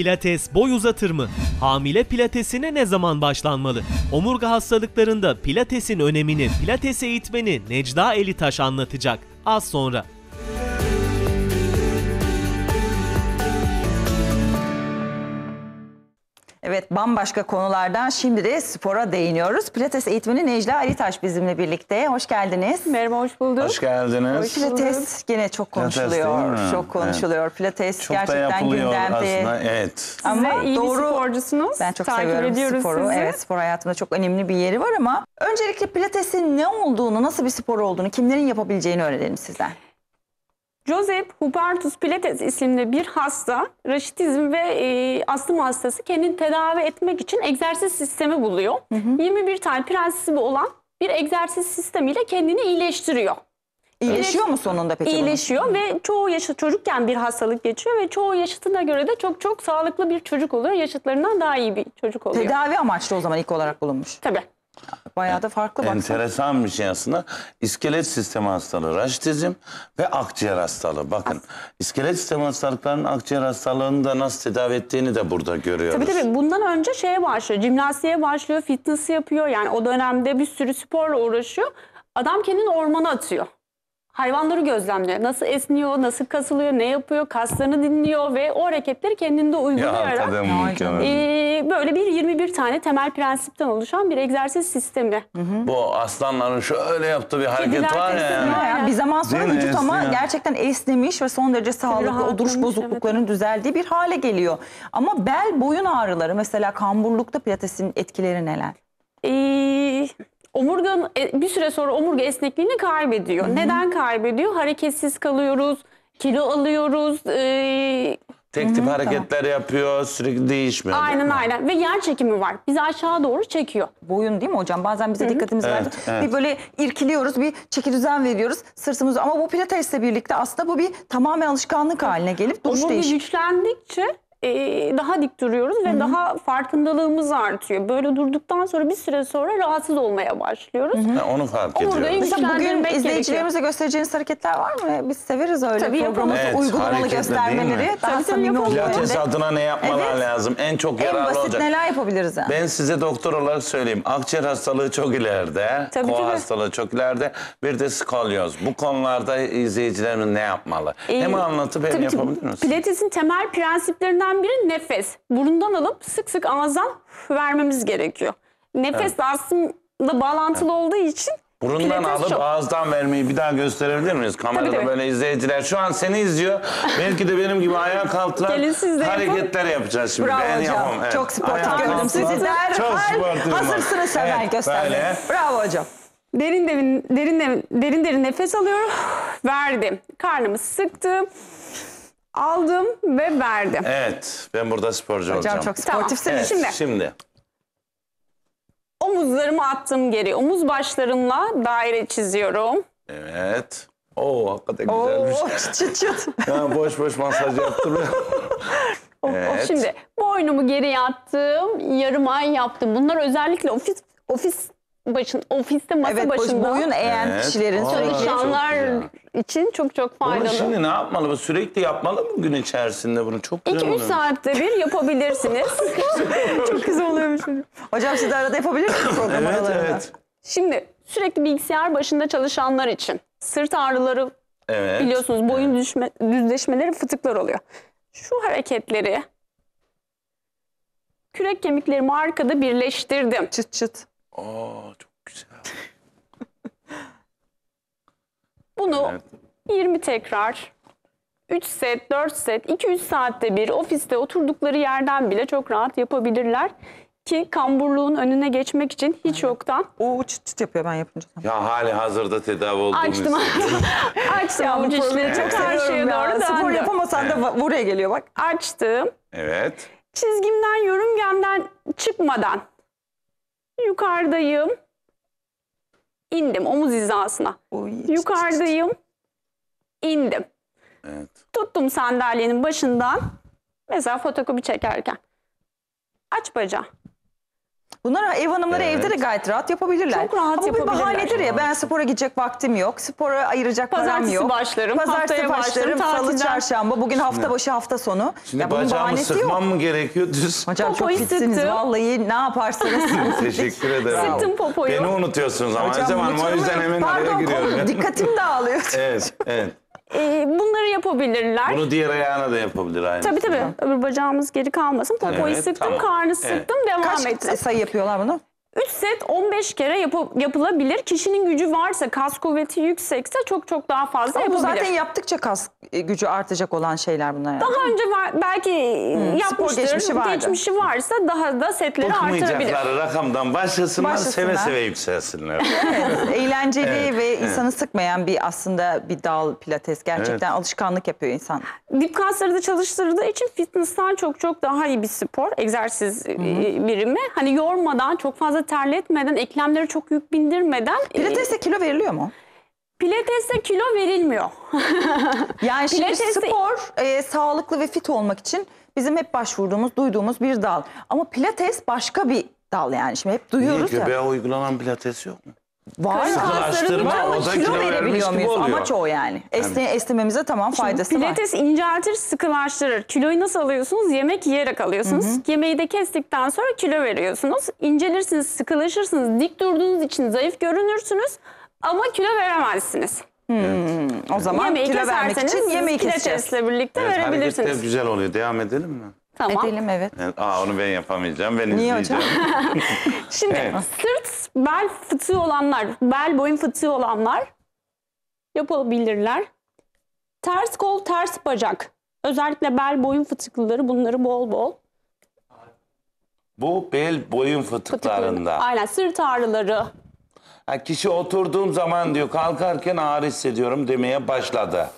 Pilates boy uzatır mı? Hamile pilatesine ne zaman başlanmalı? Omurga hastalıklarında pilatesin önemini pilates eğitmeni Necda Elitaş anlatacak. Az sonra. Evet bambaşka konulardan şimdi de spora değiniyoruz. Pilates eğitmeni Necla Alitaş bizimle birlikte. Hoş geldiniz. Merhaba, hoş bulduk. Hoş geldiniz. Pilates gene çok Pilates konuşuluyor. mi? Çok konuşuluyor. Pilates Çok gerçekten gündemde. aslında. Evet. Siz Ama iyi doğru- bir sporcusunuz. Ben çok Takip seviyorum ediyoruz sporu. sizi. Evet spor hayatımda çok önemli bir yeri var ama öncelikle pilatesin ne olduğunu, nasıl bir spor olduğunu, kimlerin yapabileceğini öğrenelim sizden. Joseph Hubertus Pilates isimli bir hasta, raşitizm ve e, astım hastası kendini tedavi etmek için egzersiz sistemi buluyor. 21 tane prensibi olan bir egzersiz sistemiyle kendini iyileştiriyor. İyileşiyor mu sonunda peki? bunun? İyileşiyor ve çoğu yaşı çocukken bir hastalık geçiyor ve çoğu yaşıtına göre de çok çok sağlıklı bir çocuk oluyor. Yaşıtlarından daha iyi bir çocuk oluyor. Tedavi amaçlı o zaman ilk olarak bulunmuş. Tabii. Bayağı da farklı baksana. Enteresan bir şey aslında. İskelet sistemi hastalığı, raşitizm ve akciğer hastalığı. Bakın iskelet sistemi hastalıklarının akciğer hastalığını da nasıl tedavi ettiğini de burada görüyoruz. Tabii tabii bundan önce şeye başlıyor, jimnastiğe başlıyor, fitness yapıyor. Yani o dönemde bir sürü sporla uğraşıyor. Adam kendini ormana atıyor. Hayvanları gözlemliyor. Nasıl esniyor, nasıl kasılıyor, ne yapıyor, kaslarını dinliyor ve o hareketleri kendinde Ya uygulayarak Ay mükemmel. eee, böyle bir 21 tane temel prensipten oluşan bir egzersiz sistemi. Bu aslanların şöyle yaptığı bir hareket Kediler var ya. kesin var. Bir zaman sonra Değil mi? vücut ama Esniyor. gerçekten esnemiş ve son derece sağlıklı, o duruş rahatlamış, bozukluklarının düzeldiği bir hale geliyor. Ama bel boyun ağrıları mesela kamburlukta pilatesin etkileri neler? Ee, omurganın e, bir süre sonra omurga esnekliğini kaybediyor. Neden kaybediyor? Hareketsiz kalıyoruz, kilo alıyoruz. ee, Tek tip hareketler yapıyor, sürekli değişmiyor. aynen aynen ve yer çekimi var. Bizi aşağı doğru çekiyor. Boyun değil mi hocam? Bazen bize dikkatimiz Evet, verdi. evet. Bir böyle irkiliyoruz, bir çeki düzen veriyoruz sırtımız. Ama bu pilatesle birlikte aslında bu bir tamamen alışkanlık haline gelip duruş Omurga değişik. güçlendikçe ee, daha dik duruyoruz ve daha farkındalığımız artıyor. Böyle durduktan sonra bir süre sonra rahatsız olmaya başlıyoruz. Ha, onu fark ediyoruz. Mesela bugün izleyicilerimize göstereceğiniz hareketler var mı? Biz severiz öyle Tabii programımızı Evet, uygulamalı göstermeleri. Daha Tabii, samimi oluyor. Pilates adına ne yapmalar Evet. lazım? En çok En yararlı basit olacak. neler yapabiliriz? Yani? Ben size doktor olarak söyleyeyim. Akciğer hastalığı çok ileride. Tabii, tabii. hastalığı çok ileride. Bir de skolyoz. Bu konularda izleyicilerimiz ne yapmalı? Ee, hem anlatıp hem yapabilir misin? Pilates'in temel prensiplerinden biri nefes. Burundan alıp sık sık ağızdan vermemiz gerekiyor. Nefes de aslında bağlantılı olduğu için Burundan alıp çok- ağızdan vermeyi bir daha gösterebilir miyiz? Kamerada Tabii, tabii. böyle izleyiciler. Şu an seni izliyor. Belki de benim gibi ayağa kalktılar. Yapın. hareketler yapacağız şimdi. Bravo ben hocam. yapamam. Evet. Çok sportif gördüm sizi. Derhal hazırsınız hemen Evet, göstermeye. Bravo hocam. derin derin derin derin derin, derin nefes alıyorum. Verdim. Karnımı sıktım. Aldım ve verdim. Evet. Ben burada sporcu Hocam olacağım. çok Tamam. sportifsiniz. Evet, Şimdi- şimdi. Omuzlarımı attım geri. Omuz başlarımla daire çiziyorum. Evet. Oo hakikaten Oo, güzelmiş. çıt çıt boş boş masaj yaptım. Evet. Şimdi boynumu geri yattım. Yarım ay yaptım. Bunlar özellikle ofis ofis başın ofiste masa Evet başında boyun eğen Evet. kişilerin çalışanlar için çok çok Bunu faydalı. şimdi ne yapmalı? Bu sürekli yapmalı mı gün içerisinde bunu? Çok güzel 2-3 oluyor. saatte bir yapabilirsiniz. çok güzel oluyormuş. Hocam siz de arada yapabilir misiniz program Evet aralarında? evet. Şimdi sürekli bilgisayar başında çalışanlar için sırt ağrıları Evet. biliyorsunuz boyun düşme, düzleşmeleri fıtıklar oluyor. Şu hareketleri kürek kemiklerimi arkada birleştirdim. Çıt çıt. Aa çok güzel. Bunu Evet. 20 tekrar 3 set, 4 set, 2-3 saatte bir ofiste oturdukları yerden bile çok rahat yapabilirler. Ki kamburluğun önüne geçmek için hiç yoktan Oo çıt çıt yapıyor ben yapınca. Ya hali hazırda tedavi olduğumu açtım. hissediyorum. açtım Ya bu avuç içleri çok karşıya seviyorum ya. doğru Spor döndüm. yapamasan da va- buraya geliyor bak. Açtım. Evet. Çizgimden, yörüngemden çıkmadan yukarıdayım. İndim omuz hizasına. Oy. Yukarıdayım. indim. Evet. Tuttum sandalyenin başından. Mesela fotokopi çekerken. Aç bacağı. Bunlar ev hanımları Evet. evde de gayet rahat yapabilirler. Çok rahat Ama bu bir yapabilirler. bahanedir ya ben spora gidecek vaktim yok. Spora ayıracak param Pazartesi yok. başlarım, Pazartesi başlarım. başlarım, Salı çarşamba. Bugün hafta başı hafta sonu. Şimdi ya bunun bacağımı bahanesi yok. sıkmam mı gerekiyor düz? Hocam çok Popoyu fitsiniz sıktım. vallahi ne yaparsanız. Teşekkür ederim. Sıktım popoyu. Beni unutuyorsunuz ama Hocam Hanım o yüzden hemen araya Pardon giriyorum. konu dikkatim dağılıyor. evet, evet. Ee, bunları yapabilirler. Bunu diğer ayağına da yapabilir aynı. Tabii tabii. Öbür bacağımız geri kalmasın. Popoyu Evet, sıktım, tamam. karnı Evet. sıktım, devam Kaç ettim. sayı yapıyorlar bunu? 3 set 15 kere yapı- yapılabilir. Kişinin gücü varsa, kas kuvveti yüksekse çok çok daha fazla Ama bu yapabilir. zaten yaptıkça kas gücü artacak olan şeyler bunlar. yani. Daha önce var, belki yapmıştır, geçmişi vardı. geçmişi varsa daha da setleri artırabilir. Rakamdan başlasınlar, Başlasınlar. seve seve yükselsinler. Evet, eğlenceli ve insanı sıkmayan bir aslında bir dal pilates. Gerçekten alışkanlık yapıyor insan. Dip kasları da çalıştırdığı için fitness'tan çok çok daha iyi bir spor, egzersiz e, birimi. Hani yormadan, çok fazla terletmeden, eklemleri çok yük bindirmeden e, Pilates'te kilo veriliyor mu? pilateste kilo verilmiyor. Yani şimdi Pilates'te- spor e, sağlıklı ve fit olmak için bizim hep başvurduğumuz, duyduğumuz bir dal. Ama pilates başka bir dal yani. Şimdi hep Niye duyuyoruz ya. göbeğe uygulanan pilates yok mu? Var Karın. Sıkılaştırma, kaslarında o da Kilo kilo vermiş verebiliyor gibi muyuz? oluyor. Amaç o yani. Esne, esnememize tamam faydası var. Pilates inceltir, sıkılaştırır. Kiloyu nasıl alıyorsunuz? Yemek yiyerek alıyorsunuz. Yemeği de kestikten sonra kilo veriyorsunuz. İncelirsiniz, sıkılaşırsınız. Dik durduğunuz için zayıf görünürsünüz. Ama kilo veremezsiniz. O zaman yemeği kilo vermek keserseniz için yemeği keseceğiz. pilatesle birlikte Evet, verebilirsiniz. hareketler güzel oluyor. Devam edelim mi? Tamam. Edelim evet. Evet, Aa, onu ben yapamayacağım. Ben Niye izleyeceğim. Şimdi Evet. sırt, bel fıtığı olanlar, bel boyun fıtığı olanlar yapabilirler. Ters kol, ters bacak. Özellikle bel boyun fıtıklıları bunları bol bol Bu bel boyun fıtıklarında. Aynen sırt ağrıları. Ha, kişi oturduğum zaman diyor kalkarken ağrı hissediyorum demeye başladı.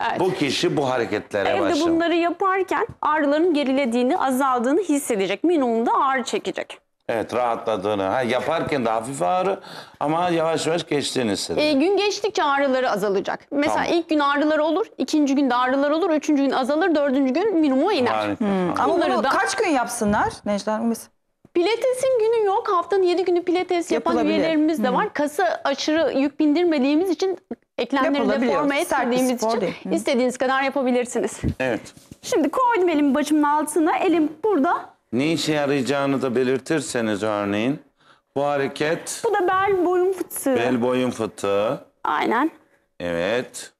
Evet. Bu kişi bu hareketlere Evde başladı. bunları yaparken ağrıların gerilediğini, azaldığını hissedecek. Minimumda ağrı çekecek. Evet rahatladığını. Ha, yaparken de hafif ağrı ama yavaş yavaş geçtiğini hissediyor. Ee, gün geçtikçe ağrıları azalacak. Mesela Tamam. ilk gün ağrıları olur, ikinci gün de ağrılar olur, üçüncü gün azalır, dördüncü gün minimuma iner. Harika. Ama Bunları bunu da- kaç gün yapsınlar Necla Hanım? Biz- Pilatesin günü yok. Haftanın 7 günü pilates yapan Yapılabilir. üyelerimiz de var. Kasa aşırı yük bindirmediğimiz için eklemleri Yapılabiliyor. deforme Sert bir etmediğimiz spor için değil. Hı. istediğiniz kadar yapabilirsiniz. Evet. Şimdi koydum elimi bacımın altına. Elim burada. Ne işe yarayacağını da belirtirseniz örneğin. Bu hareket Bu da bel boyun fıtığı. bel boyun fıtığı. Aynen. Evet.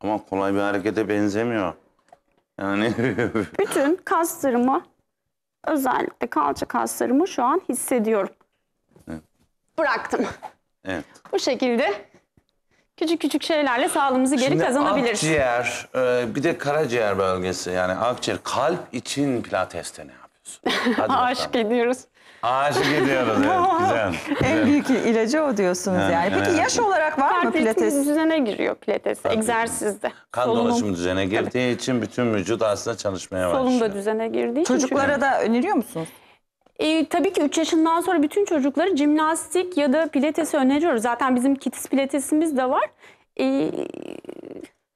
Ama kolay bir harekete benzemiyor. Yani Bütün kaslarımı özellikle kalça kaslarımı şu an hissediyorum. Bıraktım. evet. Bu şekilde küçük küçük şeylerle sağlığımızı geri Şimdi kazanabiliriz. akciğer, e, bir de karaciğer bölgesi yani akciğer, kalp için pilateste ne Hadi bakalım. Aşık ediyoruz. Aşık ediyoruz evet güzel. En büyük ilacı o diyorsunuz Evet, yani. Peki evet. yaş olarak var mı Kalp ritmi pilates? düzene giriyor pilates. Egzersizde. Kan Solunum- dolaşımı düzene girdiği için bütün vücut aslında çalışmaya başlıyor. Solum da düzene girdiği için. Çocuklara da öneriyor musunuz? E, tabii ki 3 yaşından sonra bütün çocukları jimnastik ya da pilatesi öneriyoruz. Zaten bizim kids pilatesimiz de var. E,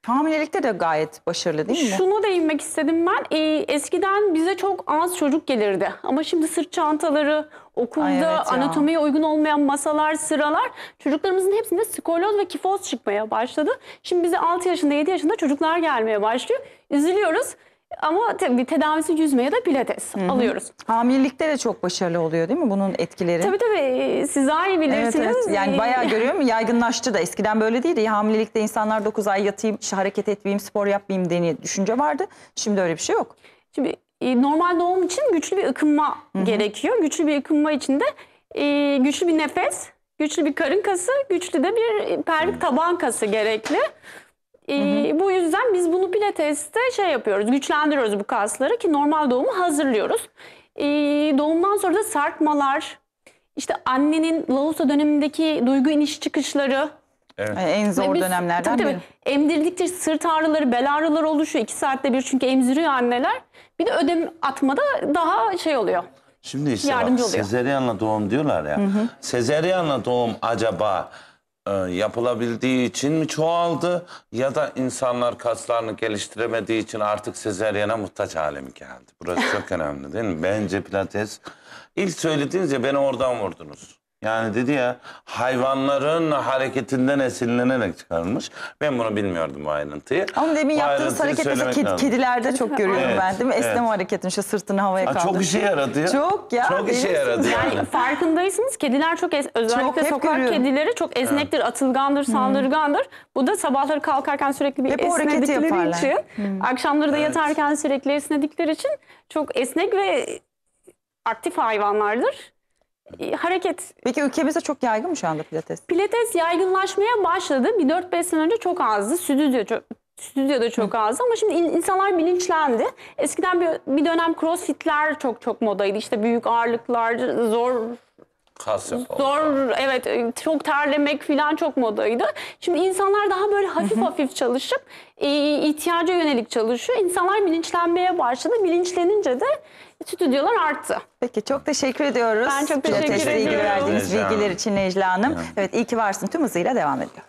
Hamilelikte de gayet başarılı değil mi? şunu değinmek istedim ben. E, eskiden bize çok az çocuk gelirdi. Ama şimdi sırt çantaları, okulda Ay evet ya. anatomiye uygun olmayan masalar, sıralar çocuklarımızın hepsinde skoloz ve kifoz çıkmaya başladı. Şimdi bize 6 yaşında, 7 yaşında çocuklar gelmeye başlıyor. Üzülüyoruz. Ama tabii tedavisi yüzme ya da pilates alıyoruz. Hamilelikte de çok başarılı oluyor değil mi bunun etkileri? Tabii tabii e, siz daha iyi Evet bilirsiniz. evet yani E, bayağı görüyorum yaygınlaştı da eskiden böyle değildi. Hamilelikte insanlar 9 ay yatayım, işte hareket etmeyeyim, spor yapmayayım diye düşünce vardı. Şimdi öyle bir şey yok. Şimdi e, normal doğum için güçlü bir ıkınma gerekiyor. Güçlü bir ıkınma için de e, güçlü bir nefes, güçlü bir karın kası, güçlü de bir pelvik taban kası gerekli. E, Bu yüzden biz bunu pilateste şey yapıyoruz, güçlendiriyoruz bu kasları ki normal doğumu hazırlıyoruz. E, doğumdan sonra da sarkmalar, işte annenin Lausa dönemindeki duygu iniş çıkışları, Yani en zor biz- dönemlerden tabii, biri. tabii, Emdirdikçe sırt ağrıları, bel ağrıları oluşuyor. iki saatte bir çünkü emziriyor anneler. Bir de ödem atmada daha şey oluyor. Şimdi işte Yardımcı bak oluyor. sezeryanla doğum diyorlar ya. Sezeryanla doğum acaba e, yapılabildiği için mi çoğaldı ya da insanlar kaslarını geliştiremediği için artık sezeryana muhtaç hale mi geldi? Burası çok önemli değil mi? Bence pilates İlk söylediğinizde beni oradan vurdunuz. Yani dedi ya hayvanların hareketinden esinlenerek çıkarılmış. Ben bunu bilmiyordum bu ayrıntıyı. Ama demin Bu yaptığınız hareket mesela ked- kedilerde çok görüyorum Evet. ben değil mi? Esneme Evet. hareketini işte sırtını havaya Ha, kaldır. çok işe yaradı ya. Çok ya, Çok işe yaradı yani. Yani farkındaysanız kediler çok es- özellikle hep sokak görüyorum. kedileri çok esnektir, atılgandır, saldırgandır. Bu da sabahları kalkarken sürekli bir Hep esnedikleri için, akşamları da yatarken sürekli esnedikleri için çok esnek ve aktif hayvanlardır. E, Hareket Peki ülkemizde çok yaygın mı şu anda pilates? Pilates yaygınlaşmaya başladı. Bir 4-5 sene önce çok azdı. Stüdyo çok, stüdyoda çok azdı ama şimdi in- insanlar bilinçlendi. Eskiden bir, bir dönem crossfitler çok çok modaydı. İşte büyük ağırlıklar, zor Kas yapalım. zor evet çok terlemek falan çok modaydı. Şimdi insanlar daha böyle hafif hafif çalışıp e, ihtiyaca yönelik çalışıyor. İnsanlar bilinçlenmeye başladı. Bilinçlenince de stüdyolar arttı. Peki çok teşekkür ediyoruz. Ben çok teşekkür Pilatesle ilgili ediyorum. verdiğiniz Necla Hanım. bilgiler için Necla Hanım. Evet iyi ki varsın tüm hızıyla devam ediyor.